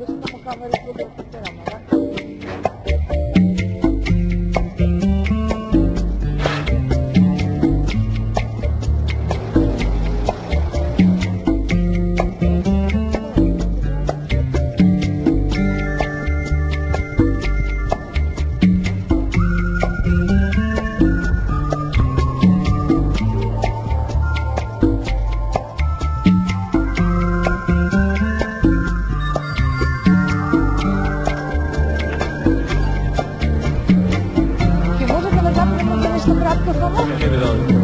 Imbes na magkamali ko dito, pero mara. give it on.